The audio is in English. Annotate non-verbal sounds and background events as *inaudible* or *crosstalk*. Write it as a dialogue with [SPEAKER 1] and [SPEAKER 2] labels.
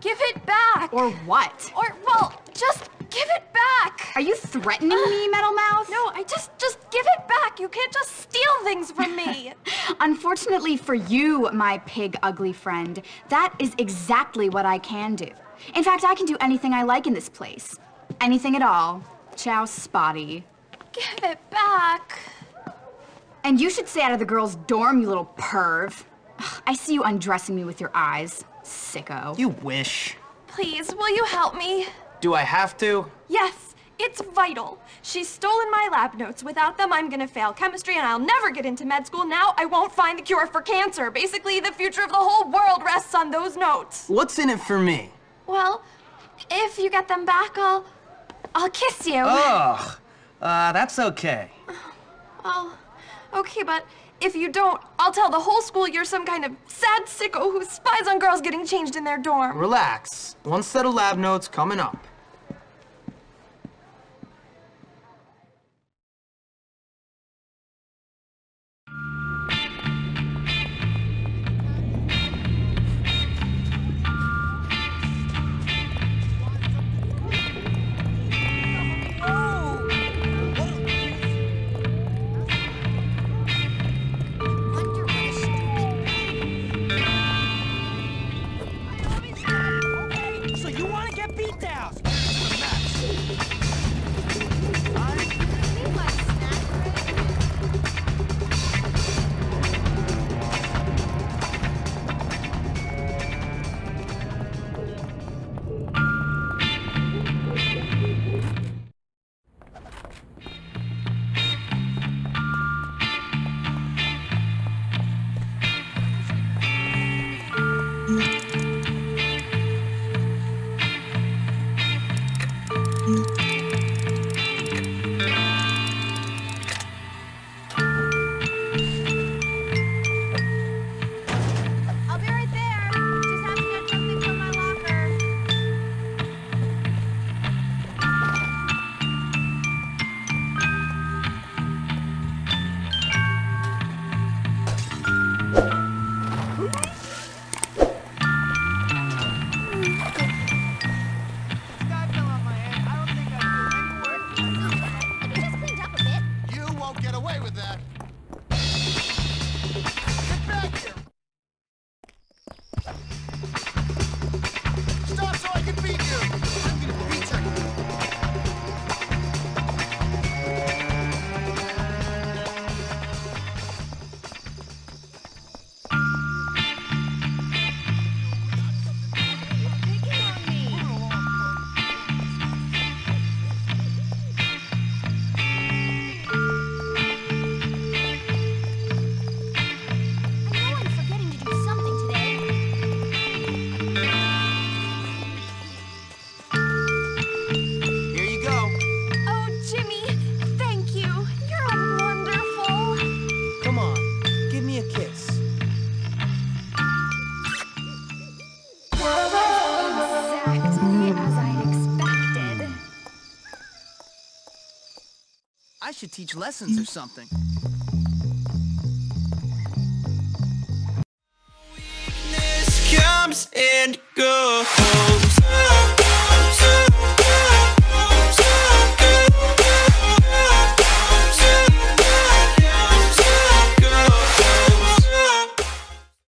[SPEAKER 1] give it back.
[SPEAKER 2] Or what?
[SPEAKER 1] Or, well, just give it back.
[SPEAKER 2] Are you threatening me, Metal Mouth?
[SPEAKER 1] No, I just, just give it back. You can't just steal things from me. *laughs*
[SPEAKER 2] Unfortunately for you, my pig ugly friend, that is exactly what I can do. In fact, I can do anything I like in this place. Anything at all. Ciao, Spotty.
[SPEAKER 1] give it back.
[SPEAKER 2] And you should stay out of the girls' dorm, you little perv. Ugh, I see you undressing me with your eyes. Sicko.
[SPEAKER 3] You wish.
[SPEAKER 1] Please, will you help me?
[SPEAKER 3] Do I have to?
[SPEAKER 1] Yes, it's vital. She's stolen my lab notes. Without them, I'm gonna fail chemistry and I'll never get into med school. Now I won't find the cure for cancer. Basically, the future of the whole world rests on those notes.
[SPEAKER 3] What's in it for me?
[SPEAKER 1] Well, if you get them back, I'll. I'll kiss you.
[SPEAKER 3] Ugh. Uh, that's okay.
[SPEAKER 1] Oh, okay, but if you don't, I'll tell the whole school you're some kind of sad sicko who spies on girls getting changed in their dorm.
[SPEAKER 3] Relax. One set of lab notes coming up.
[SPEAKER 4] You want I should teach lessons or something.
[SPEAKER 5] This comes and goes.